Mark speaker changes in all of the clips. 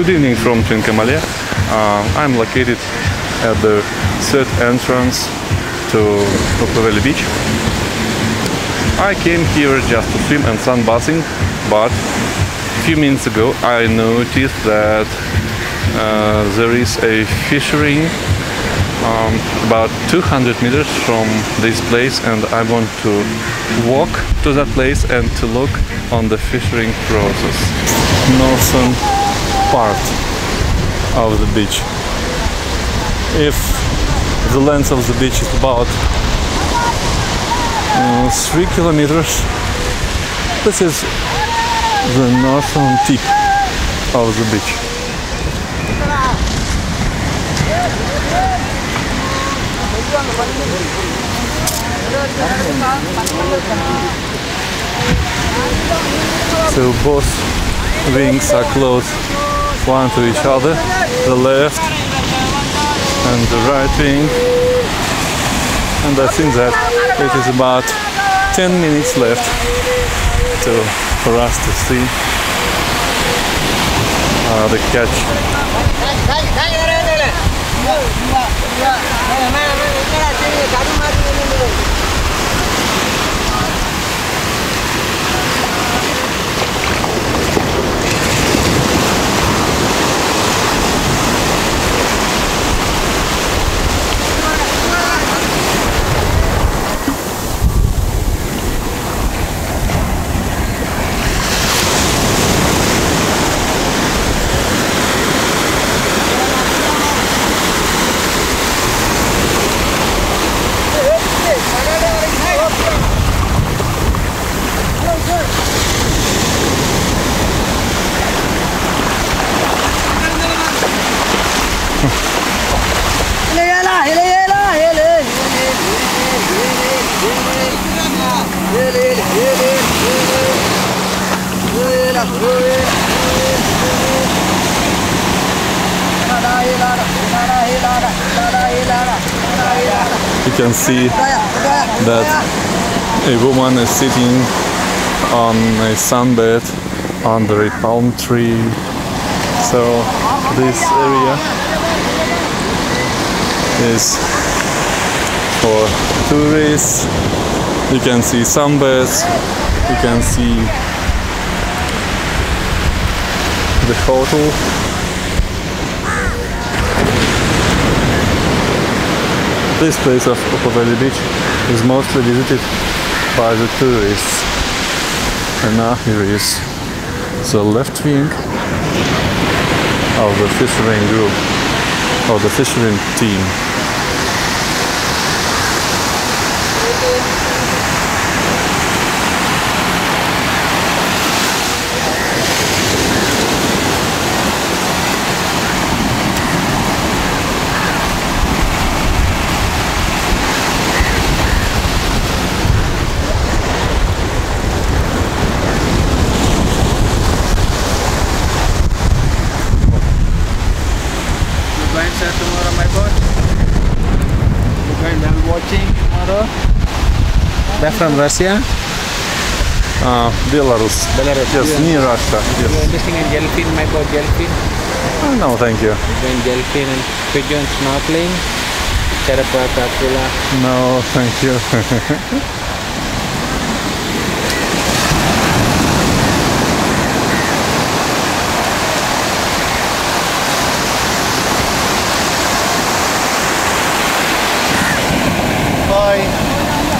Speaker 1: Good evening from Trincomalee. Uh, I'm located at the third entrance to Uppuveli beach. I came here just to swim and sunbathing, but a few minutes ago I noticed that uh, there is a fishery um, about 200 meters from this place and I want to walk to that place and to look on the fishing process. Northern part of the beach. If the length of the beach is about uh, 3 kilometers, this is the northern tip of the beach. So both wings are close one to each other, the left and the right wing. And I think that it is about 10 minutes left to, for us to see uh, the catch.
Speaker 2: You
Speaker 1: can see that a woman is sitting on a sunbed under a palm tree. So this area is for tourists. You can see sunbeds. You can see the hotel. This place of Uppuveli Beach is mostly visited by the tourists. And now here is the left wing of the fishing group, of the fishing team.
Speaker 2: From Russia?
Speaker 1: Uh, Belarus. Belarus. Yes, You are- near Russia. You Yes.
Speaker 3: listening in Gelfin, my boat Gelfin.
Speaker 1: Oh, no, thank you.
Speaker 3: Going Gelfin and pigeon snorkeling. Kula.
Speaker 1: No, thank you.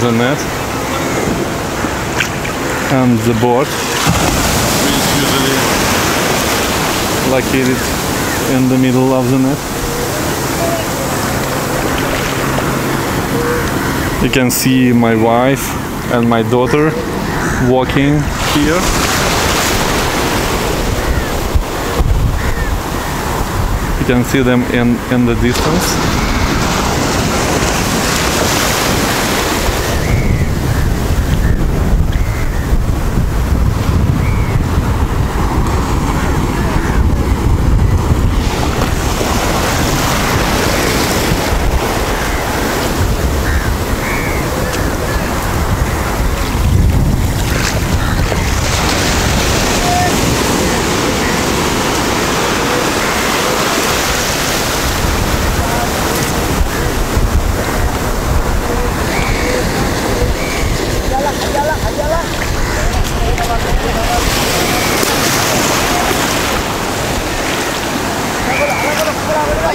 Speaker 1: the net and the board which is usually located in the middle of the net. You can see my wife and my daughter walking here. You can see them in, in the distance.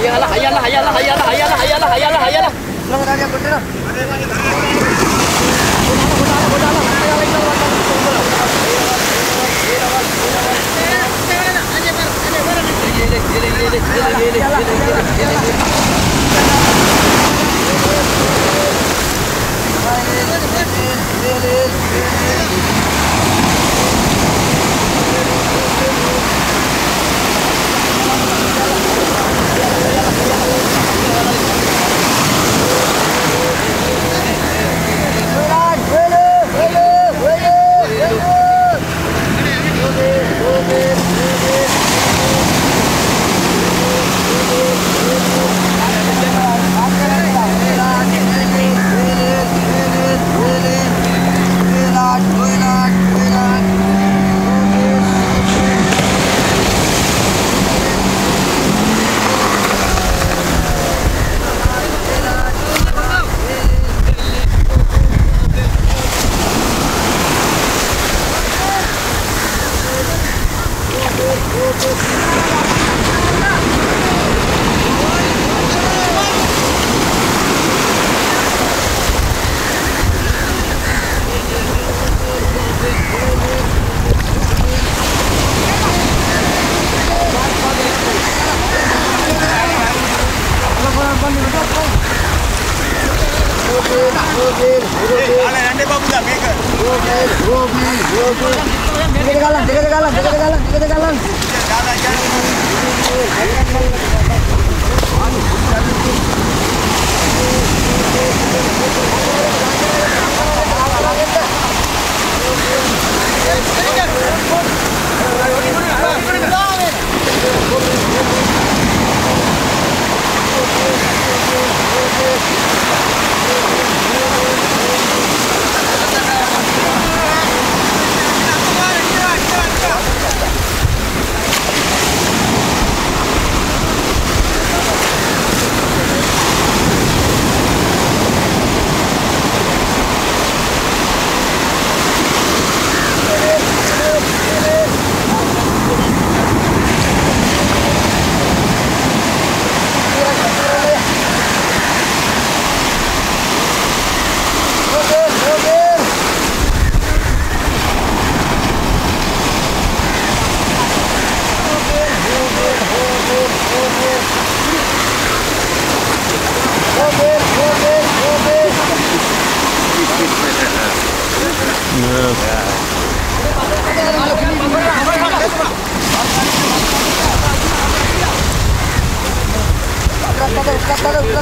Speaker 1: ayala, ayala, ayala, ayala, ayala, ayala, ayala. Yeah. దిగదగలం దిగదగలం దిగదగలం దిగదగలం Thank you. Thank you.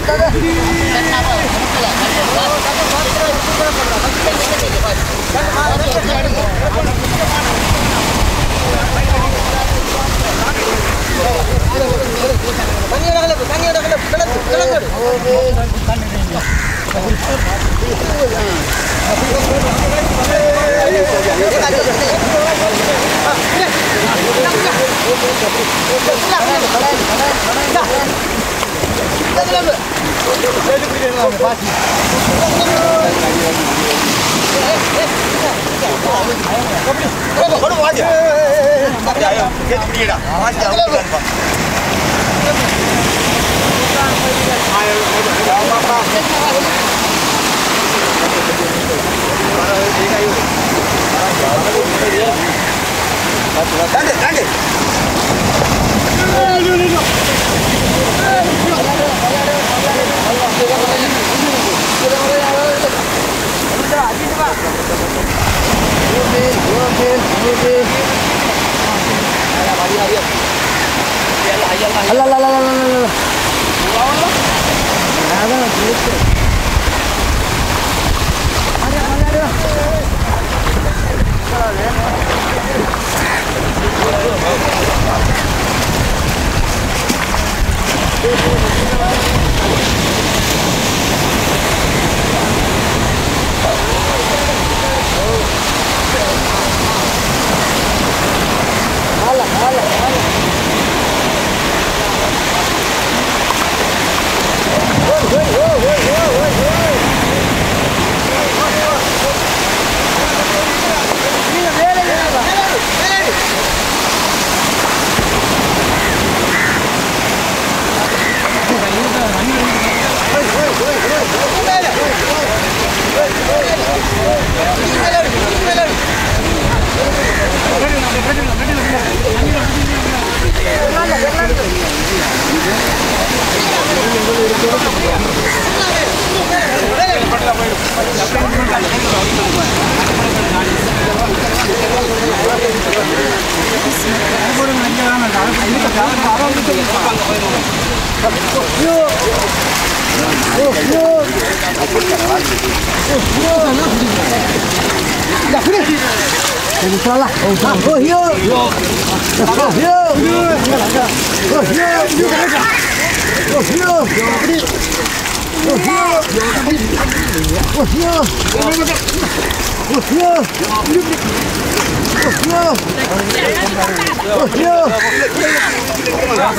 Speaker 1: Thank you. 哎，哎，哎。Martin, Martin, Martin. Ayah, mari, mari. Ayalah, ayalah. Alah, alah, alah, alah. Pulau lah. Ada, ada. Ada, ada, ada. Thank you. whoa, whoa. jalan bareng gitu ya gampang kok ini yuk yuk yuk Dah boleh. Jangan salah. Oh, oh, yuk. Yuk. Oh, yuk. Oh, yuk. Oh, yuk. Oh, yuk. Oh, yuk. Oh, yuk.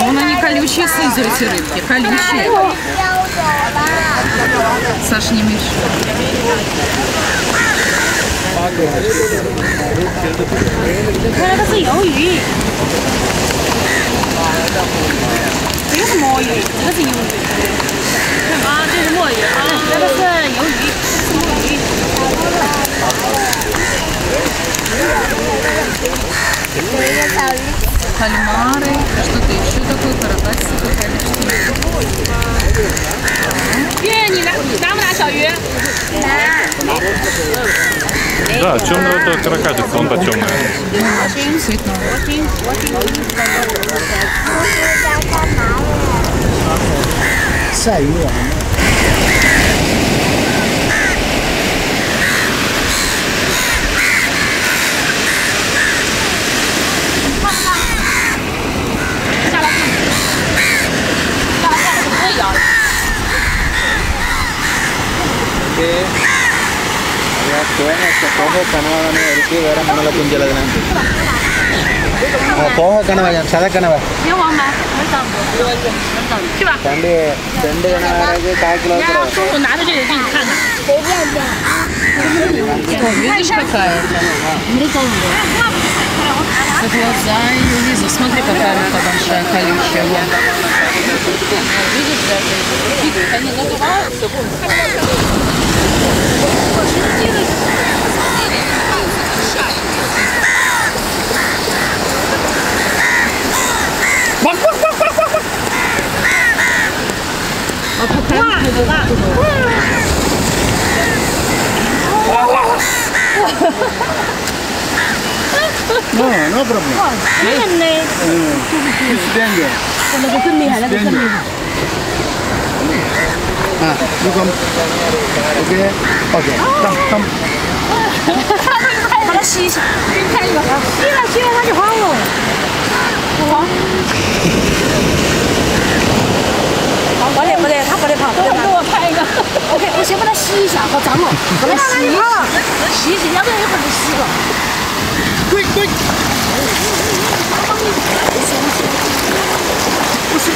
Speaker 4: ！Вон они колючие снизу эти рыбки, колючие. Саш, не мешай. 那个
Speaker 5: 是鱿鱼，这个是墨鱼，这个是鱿鱼。啊，这是墨鱼啊，这个是鱿鱼，这是墨鱼。
Speaker 4: Кальмары, что-то еще такое, каракатицы количество.
Speaker 5: 月，你拿拿不拿小鱼？
Speaker 1: Да, темного это каракатица, он-то темная.
Speaker 4: Очень сытно. Очень, очень.
Speaker 3: Yeah. போக
Speaker 2: கனவானே இருக்குது வேறு மணலை குஞ்சலதுண்ணா போக கனவா சத கனவா ரெண்டு ரெண்டு கனவா இருக்குது கால் kilo О,
Speaker 4: видишь, какая это? За глаза ее вижу. Смотри, какая рука большая, колючая. Вот. Видишь, даже они надуваются. А пока... No, no problem.
Speaker 6: 真的，It's danger. 那个更厉害，那个更厉害。Ah, you come. Okay. Okay. Come, come. 把它吸一吸，给你看一个，吸了吸了它就好了。黄。他过来跑，过来给我拍一个。OK，我先把它洗一下，好脏哦，把它洗一洗一洗，要不然一会儿就洗了。滚滚！不行不行，不行！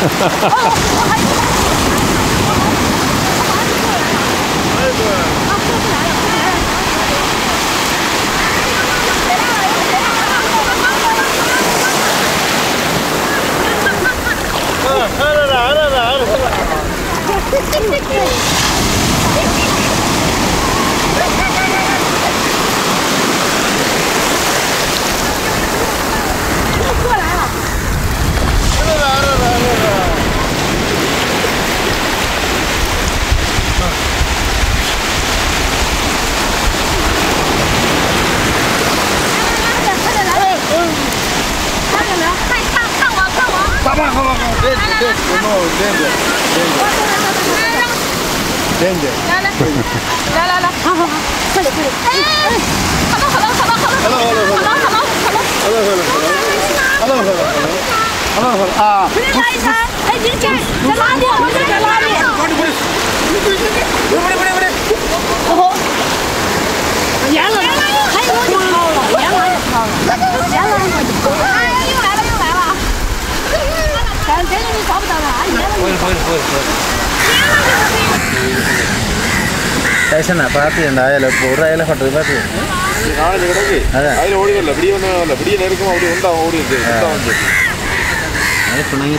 Speaker 6: 哈哈哈哈哈！过来了！来了来了来了！好了好好，来来来，来来来，来来来，好好，快点快点，哎，好了好了好了好了，好了好了
Speaker 5: 好了好了好了好了，好了好了好了好了好了，啊，再来一枪，哎，金
Speaker 6: 姐在哪里啊？在哪里？哪里哪里？哪里哪里哪里？哦吼，淹了，淹了，好了，淹了，好了，淹了。தேங்காய் நீ சாப்பிட்டாதா
Speaker 3: போயிரு போயிரு போயிரு போயிரு
Speaker 2: டைசனா பார்த்து அந்த ஆயில ஒரு ஆயில பண்றது பார்த்து நாளைக்கு கிடக்கு அதில் ஓடி வரல விடிய ஒன்றும் வரல விடிய நெருக்கம் அப்படி உண்டா ஓடி இருக்கு உண்டா வந்து அதே பிள்ளைங்க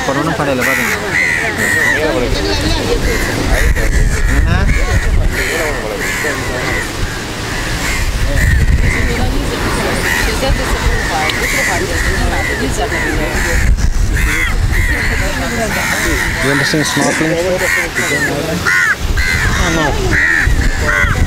Speaker 2: Lembra sem snorkeling? Ah, no. Ah,